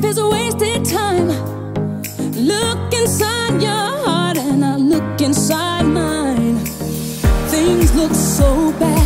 life is a wasted time. Look inside your heart and I look inside mine. Things look so bad.